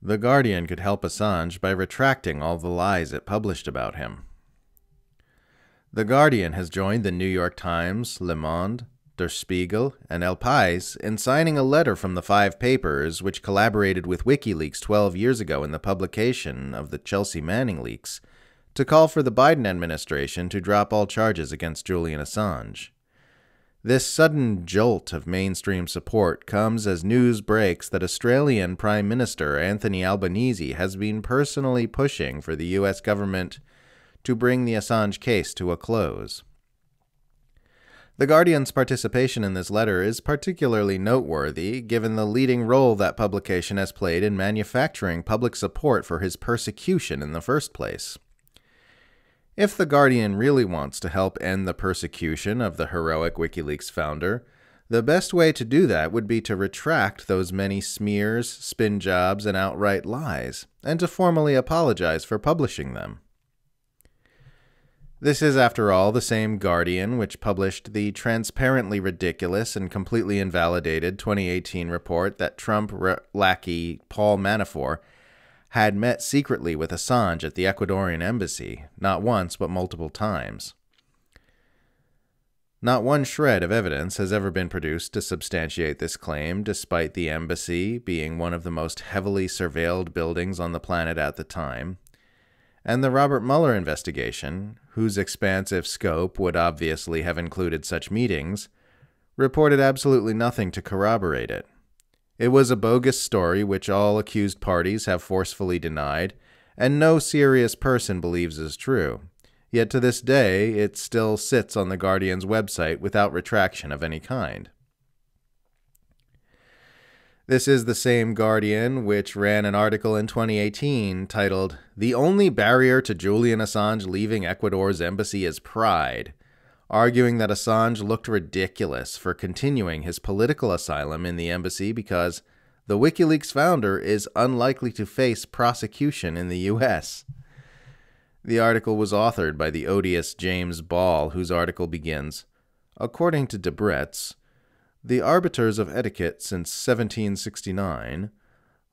The Guardian could help Assange by retracting all the lies it published about him. The Guardian has joined the New York Times, Le Monde, Der Spiegel, and El País in signing a letter from the five papers which collaborated with WikiLeaks 12 years ago in the publication of the Chelsea Manning leaks to call for the Biden administration to drop all charges against Julian Assange. This sudden jolt of mainstream support comes as news breaks that Australian Prime Minister Anthony Albanese has been personally pushing for the U.S. government to bring the Assange case to a close. The Guardian's participation in this letter is particularly noteworthy given the leading role that publication has played in manufacturing public support for his persecution in the first place. If The Guardian really wants to help end the persecution of the heroic WikiLeaks founder, the best way to do that would be to retract those many smears, spin jobs, and outright lies, and to formally apologize for publishing them. This is, after all, the same Guardian which published the transparently ridiculous and completely invalidated 2018 report that Trump lackey Paul Manafort had met secretly with Assange at the Ecuadorian embassy, not once but multiple times. Not one shred of evidence has ever been produced to substantiate this claim, despite the embassy being one of the most heavily surveilled buildings on the planet at the time. And the Robert Mueller investigation, whose expansive scope would obviously have included such meetings, reported absolutely nothing to corroborate it. It was a bogus story which all accused parties have forcefully denied, and no serious person believes is true. Yet to this day, it still sits on the Guardian's website without retraction of any kind. This is the same Guardian which ran an article in 2018 titled, The Only Barrier to Julian Assange Leaving Ecuador's Embassy is Pride, arguing that Assange looked ridiculous for continuing his political asylum in the embassy because the WikiLeaks founder is unlikely to face prosecution in the U.S. The article was authored by the odious James Ball, whose article begins According to Debrett's, the arbiters of etiquette since 1769,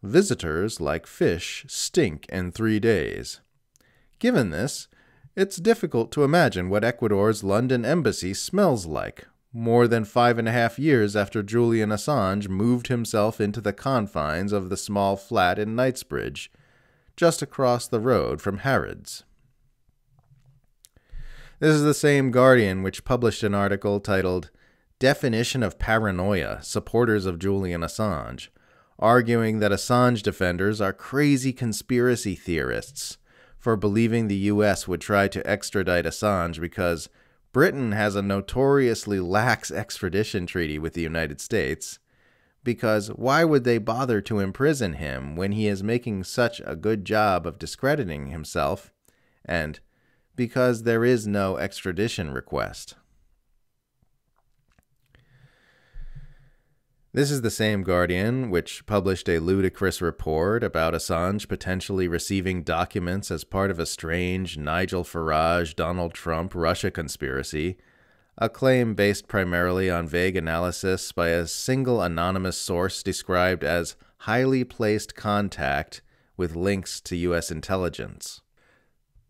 visitors, like fish, stink in three days. Given this, it's difficult to imagine what Ecuador's London embassy smells like, more than five and a half years after Julian Assange moved himself into the confines of the small flat in Knightsbridge, just across the road from Harrods. This is the same Guardian which published an article titled Definition of Paranoia Supporters of Julian Assange, arguing that Assange defenders are crazy conspiracy theorists for believing the U.S. would try to extradite Assange because Britain has a notoriously lax extradition treaty with the United States. Because why would they bother to imprison him when he is making such a good job of discrediting himself? And because there is no extradition request. This is the same Guardian which published a ludicrous report about Assange potentially receiving documents as part of a strange Nigel Farage Donald Trump Russia conspiracy, a claim based primarily on vague analysis by a single anonymous source described as highly placed contact with links to U.S. intelligence.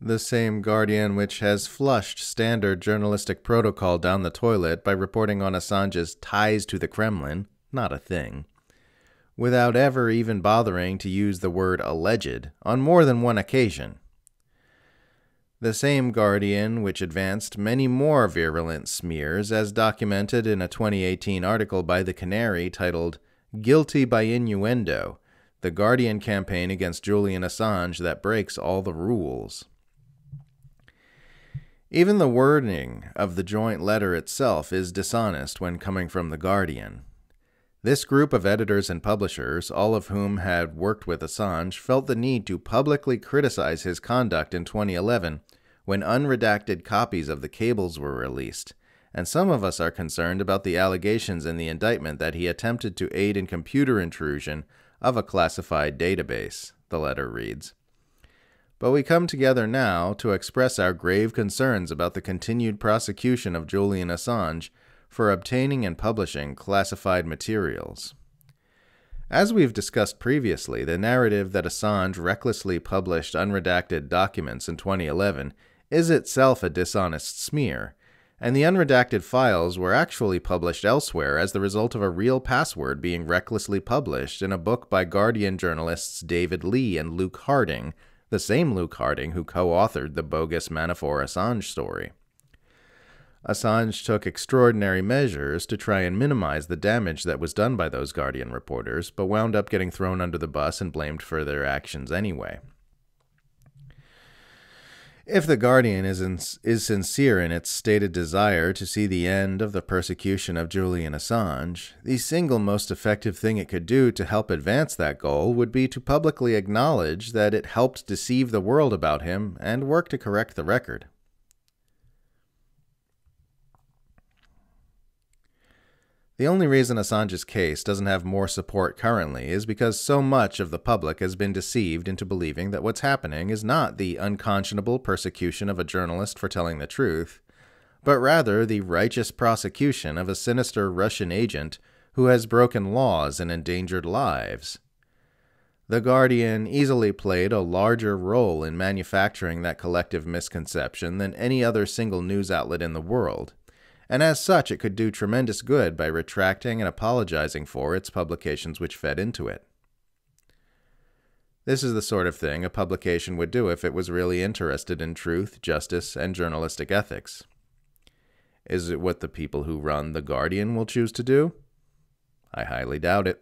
The same Guardian which has flushed standard journalistic protocol down the toilet by reporting on Assange's ties to the Kremlin not a thing, without ever even bothering to use the word alleged on more than one occasion. The same Guardian which advanced many more virulent smears, as documented in a 2018 article by The Canary titled Guilty by Innuendo The Guardian Campaign Against Julian Assange That Breaks All the Rules. Even the wording of the joint letter itself is dishonest when coming from The Guardian. This group of editors and publishers, all of whom had worked with Assange, felt the need to publicly criticize his conduct in 2011 when unredacted copies of the cables were released, and some of us are concerned about the allegations in the indictment that he attempted to aid in computer intrusion of a classified database, the letter reads. But we come together now to express our grave concerns about the continued prosecution of Julian Assange for obtaining and publishing classified materials. As we've discussed previously, the narrative that Assange recklessly published unredacted documents in 2011 is itself a dishonest smear, and the unredacted files were actually published elsewhere as the result of a real password being recklessly published in a book by Guardian journalists David Leigh and Luke Harding, the same Luke Harding who co authored the bogus Manafort Assange story. Assange took extraordinary measures to try and minimize the damage that was done by those Guardian reporters, but wound up getting thrown under the bus and blamed for their actions anyway. If The Guardian is, in, is sincere in its stated desire to see the end of the persecution of Julian Assange, the single most effective thing it could do to help advance that goal would be to publicly acknowledge that it helped deceive the world about him and work to correct the record. The only reason Assange's case doesn't have more support currently is because so much of the public has been deceived into believing that what's happening is not the unconscionable persecution of a journalist for telling the truth, but rather the righteous prosecution of a sinister Russian agent who has broken laws and endangered lives. The Guardian easily played a larger role in manufacturing that collective misconception than any other single news outlet in the world and as such it could do tremendous good by retracting and apologizing for its publications which fed into it. This is the sort of thing a publication would do if it was really interested in truth, justice, and journalistic ethics. Is it what the people who run The Guardian will choose to do? I highly doubt it.